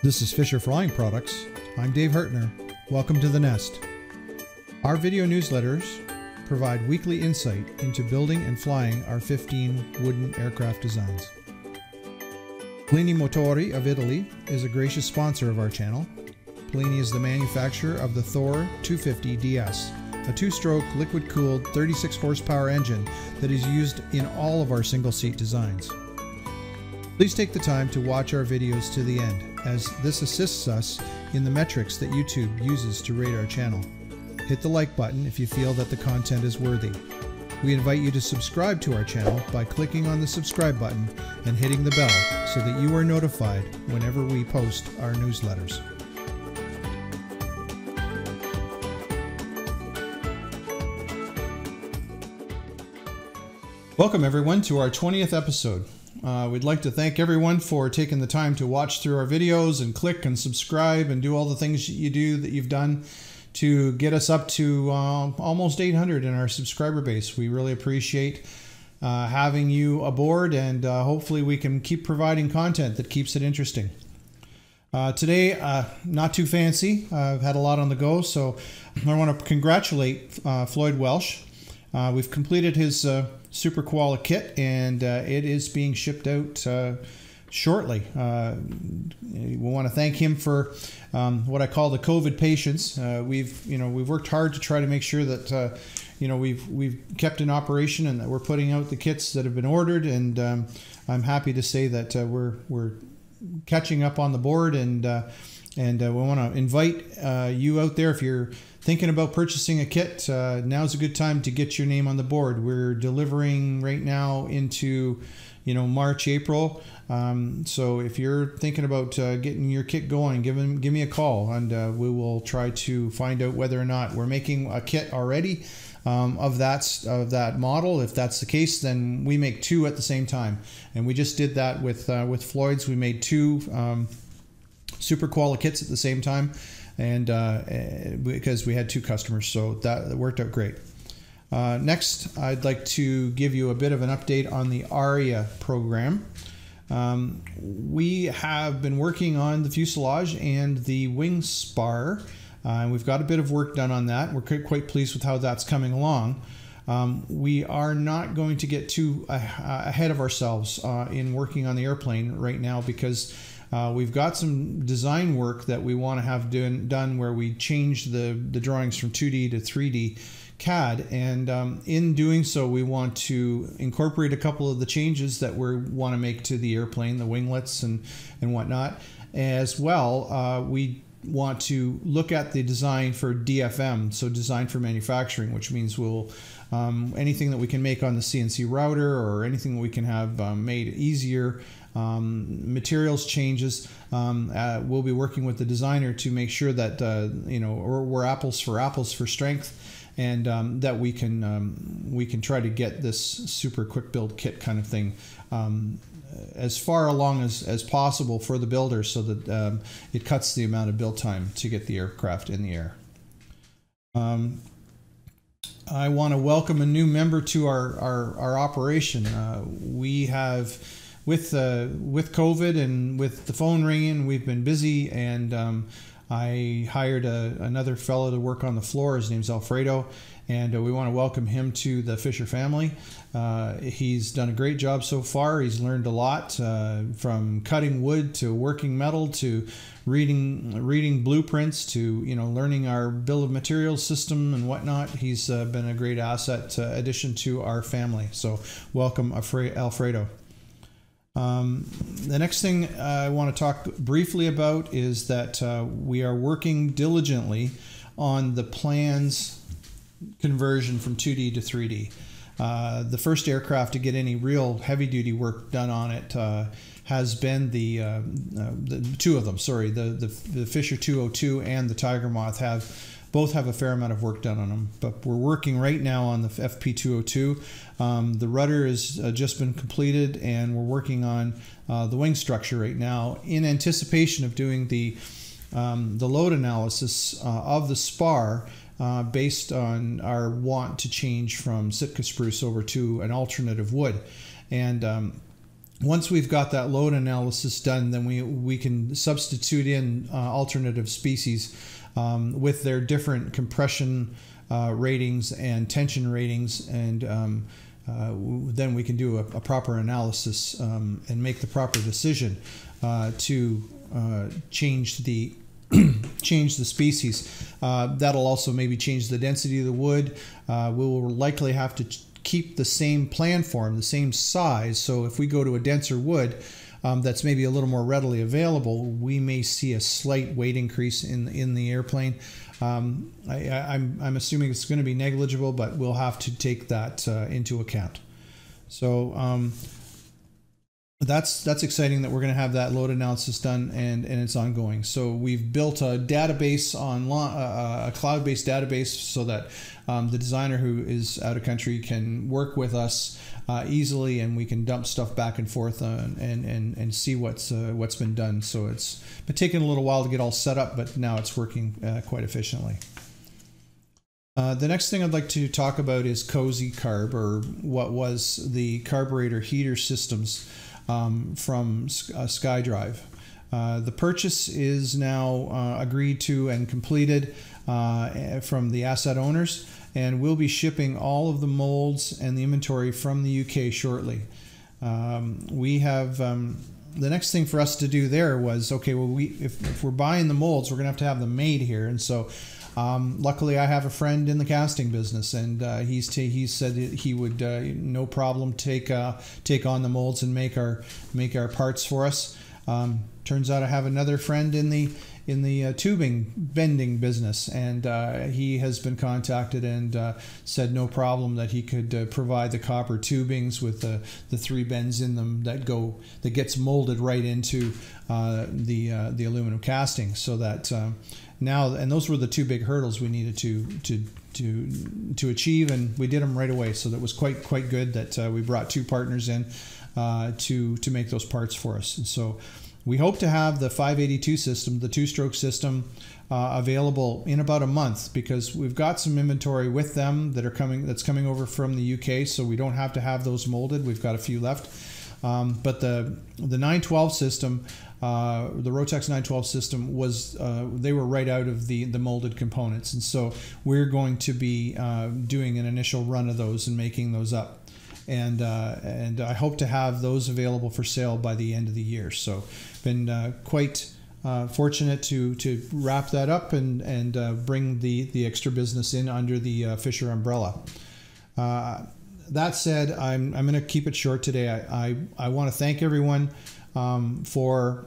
This is Fisher Flying Products. I'm Dave Hurtner. Welcome to The Nest. Our video newsletters provide weekly insight into building and flying our 15 wooden aircraft designs. Polini Motori of Italy is a gracious sponsor of our channel. Polini is the manufacturer of the Thor 250 DS, a two-stroke liquid-cooled 36 horsepower engine that is used in all of our single-seat designs. Please take the time to watch our videos to the end, as this assists us in the metrics that YouTube uses to rate our channel. Hit the like button if you feel that the content is worthy. We invite you to subscribe to our channel by clicking on the subscribe button and hitting the bell so that you are notified whenever we post our newsletters. Welcome, everyone, to our 20th episode. Uh, we'd like to thank everyone for taking the time to watch through our videos and click and subscribe and do all the things that you do that you've done to get us up to uh, almost 800 in our subscriber base. We really appreciate uh, having you aboard, and uh, hopefully, we can keep providing content that keeps it interesting. Uh, today, uh, not too fancy. I've had a lot on the go, so I want to congratulate Floyd Welsh. we've completed his Super Koala kit, and it is being shipped out shortly. Uh, we want to thank him for um, what I call the COVID patience. Uh, we've you know we've worked hard to try to make sure that uh, you know we've we've kept in operation and that we're putting out the kits that have been ordered. And um, I'm happy to say that uh, we're we're catching up on the board and. Uh, and uh, we want to invite you out there if you're thinking about purchasing a kit. now's a good time to get your name on the board. We're delivering right now into you know March, April. Um, so if you're thinking about uh, getting your kit going, give give me a call, and uh, we will try to find out whether or not we're making a kit already um, of that of that model. If that's the case, then we make two at the same time, and we just did that with uh, with Floyd's. We made two um, super koala kits at the same time, and uh, eh, because we had two customers, so that worked out great. Uh, next, I'd like to give you a bit of an update on the ARIA program. Um, we have been working on the fuselage and the wing spar, uh, and we've got a bit of work done on that. We're quite pleased with how that's coming along. Um, we are not going to get too ahead of ourselves uh, in working on the airplane right now because uh, we've got some design work that we want to have done, done where we change the, the drawings from 2D to 3D CAD. And um, in doing so, we want to incorporate a couple of the changes that we want to make to the airplane, the winglets and, and whatnot. As well, uh, we want to look at the design for DFM, so design for manufacturing, which means we'll um, anything that we can make on the CNC router or anything we can have um, made easier. Um, materials changes. Um, uh, we'll be working with the designer to make sure that uh, you know we're apples for apples for strength and um, that we can um, we can try to get this super quick build kit kind of thing um, as far along as, as possible for the builder so that um, it cuts the amount of build time to get the aircraft in the air. I want to welcome a new member to our, our, our operation. Uh, we have, with, uh, with COVID and with the phone ringing, we've been busy and um, I hired a, another fellow to work on the floor. His name's Alfredo, and uh, we want to welcome him to the Fisher family. Uh, he's done a great job so far. He's learned a lot uh, from cutting wood to working metal to reading reading blueprints to you know learning our bill of materials system and whatnot. He's uh, been a great asset uh, addition to our family. So welcome, Alfredo. Um, the next thing I want to talk briefly about is that uh, we are working diligently on the plans conversion from 2D to 3D. Uh, the first aircraft to get any real heavy duty work done on it uh, has been the, uh, uh, the two of them. Sorry, the, the the Fisher 202 and the Tiger Moth have both have a fair amount of work done on them, but we're working right now on the FP202. Um, the rudder has uh, just been completed, and we're working on uh, the wing structure right now in anticipation of doing the um, the load analysis uh, of the spar uh, based on our want to change from Sitka spruce over to an alternative wood. And um, once we've got that load analysis done, then we we can substitute in uh, alternative species um, with their different compression uh, ratings and tension ratings, and um, uh, then we can do a, a proper analysis um, and make the proper decision uh, to uh, change the change the species. Uh, that'll also maybe change the density of the wood. we will likely have to keep the same plan form, the same size. So if we go to a denser wood um, that's maybe a little more readily available, we may see a slight weight increase in in the airplane. Um, I, am I'm, I'm assuming it's going to be negligible, but we'll have to take that uh, into account. So um, that's that's exciting that we're going to have that load analysis done and and it's ongoing. So we've built a database on uh, uh, a cloud-based database so that um, the designer who is out of country can work with us uh, easily, and we can dump stuff back and forth and and and see what's uh, what's been done. So it's been taking a little while to get all set up, but now it's working uh, quite efficiently. Uh, the next thing I'd like to talk about is CozyCarb, or what was the carburetor heater systems um, from uh, SkyDrive. Uh, the purchase is now uh, agreed to and completed uh, from the asset owners, and we'll be shipping all of the molds and the inventory from the UK shortly. Um, we have um, the next thing for us to do there was okay. Well, we if, if we're buying the molds, we're gonna have to have them made here, and so um, luckily, I have a friend in the casting business, and uh, he's t- he said he would uh, no problem take uh, take on the molds and make our make our parts for us. Um, turns out I have another friend in the in the uh, tubing bending business, and uh, he has been contacted and uh, said no problem that he could provide the copper tubings with the, the three bends in them that go that gets molded right into the the aluminum casting, so that now and those were the two big hurdles we needed to to to to achieve, and we did them right away. So that was quite quite good that uh, we brought two partners in uh, to to make those parts for us. And so we hope to have the 582 system, the two-stroke system, uh, available in about a month because we've got some inventory with them that are coming that's coming over from the UK. So we don't have to have those molded. We've got a few left. Um, but the the 912 system, uh, the Rotax 912 system was uh, they were right out of the the molded components, and so we're going to be uh, doing an initial run of those and making those up, and uh, and I hope to have those available for sale by the end of the year. So, been uh, quite. Uh, fortunate to to wrap that up and and bring the the extra business in under the Fisher umbrella that said, I'm, I'm going to keep it short today. I, I, I want to thank everyone um, for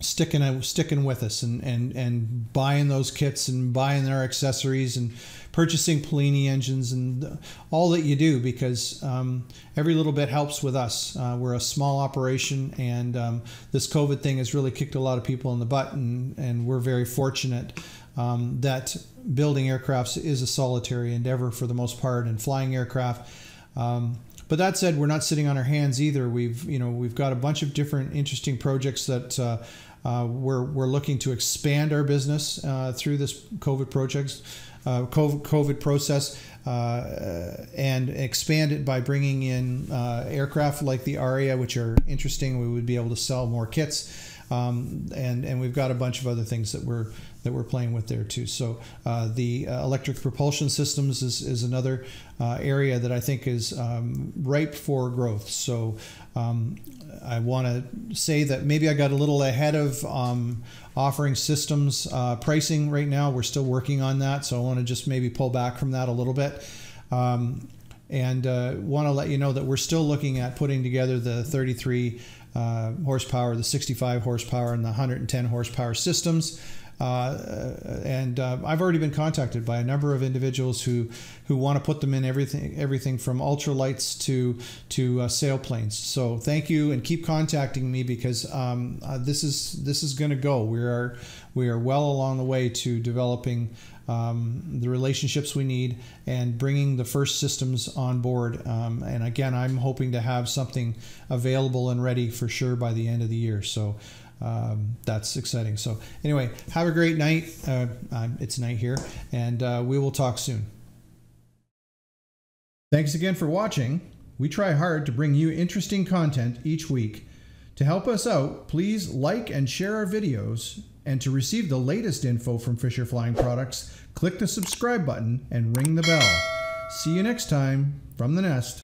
sticking sticking with us and, and, and buying those kits and buying their accessories and purchasing Polini engines and all that you do because um, every little bit helps with us. Uh, we're a small operation and um, this COVID thing has really kicked a lot of people in the butt and, and we're very fortunate um, that building aircrafts is a solitary endeavor for the most part and flying aircraft um, but that said, we're not sitting on our hands either. We've you know we've got a bunch of different interesting projects that uh, uh, we're we're looking to expand our business uh, through this COVID projects. Uh, COVID, COVID process uh, and expand it by bringing in uh, aircraft like the Aria, which are interesting. We would be able to sell more kits, um, and and we've got a bunch of other things that we're that we're playing with there too. So uh, the uh, electric propulsion systems is, is another uh, area that I think is um, ripe for growth. So um, I want to say that maybe I got a little ahead of um, offering systems uh, pricing right now. We're still working on that, so I want to just maybe pull back from that a little bit. Um, and uh, want to let you know that we're still looking at putting together the 33 uh, Uh, horsepower, the 65 horsepower, and the 110 horsepower systems. Uh, and uh, I've already been contacted by a number of individuals who who want to put them in everything everything from ultralights to to uh, sailplanes. So thank you and keep contacting me because um, this is this is going to go. We are we are well along the way to developing. Um, the relationships we need and bringing the first systems on board. Um, and again, I'm hoping to have something available and ready for sure by the end of the year. So um, that's exciting. So anyway, have a great night. Uh, it's night here, and uh, we will talk soon. Thanks again for watching. We try hard to bring you interesting content each week. To help us out, please like and share our videos. And to receive the latest info from Fisher Flying Products, click the subscribe button and ring the bell. See you next time from the nest.